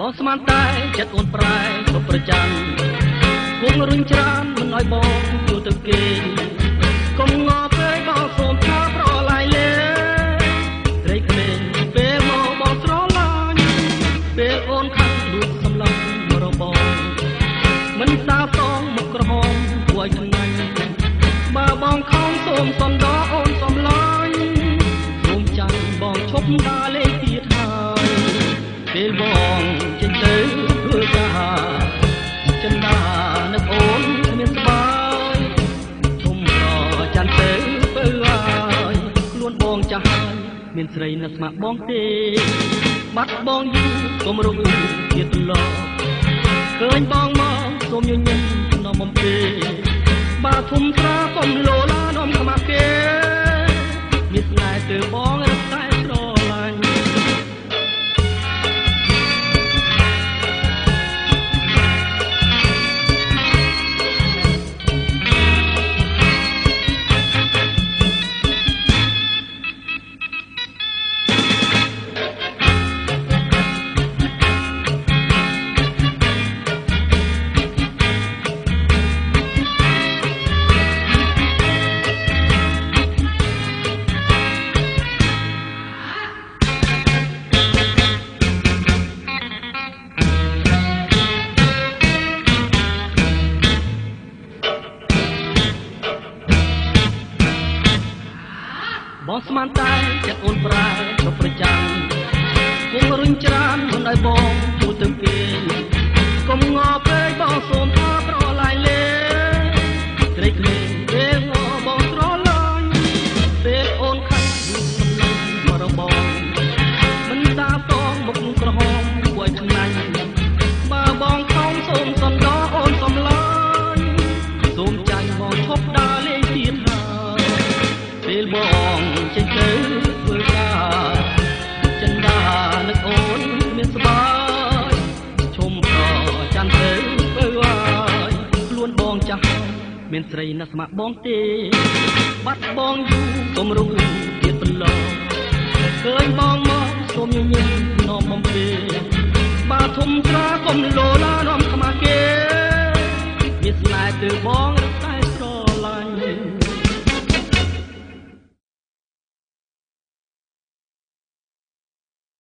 បងស្មានតែចិត្តអូនប្រែគ្រប់ប្រចាំគង់រុញច្រានមិនឲ្យបងយល់ទៅគេកុំងល់ពេកបងសូមថាប្រឡាយលេត្រេកក្មេងពេលមកបងស្រឡាញ់ពេលអូនខាងលួចសម្លឹងរបង មិនសាសងមុខក្រហមគួរឲ្យខ្លាញ់បើបងខំសូមសំដរអូនសំឡាញ់សូមចាំបងឈប់ដើ មានស្រីនៅស្មាក់បងទេ បាត់បងយូរកុំរកទៀតឡោឃើញបងមកសូមញញឹមនំបំពេបើធំស្រាកុំលោឡា បងស្មានតែចិត្តអូនប្រែគ្រប់ប្រចាំគង់រុញច្រានមិនឲ្យបងទូទៅពីកុំងល់ពេកបងសូមថាប្រឡាយលេត្រេកលេងពេលងល់បងស្រឡាញ់ពេលអូនខាងយូរសំឡេងមករបងមិនតាតងមុខក្រហមគួរឲ្យខ្លាញ់ មានស្រីណាស់ស្មាក់បងទេ បាត់បងយូរកុំរុំទៀតប្រឡងឃើញបងមកសូមញញឹមនំបំពេបើធំស្រាកុំលោ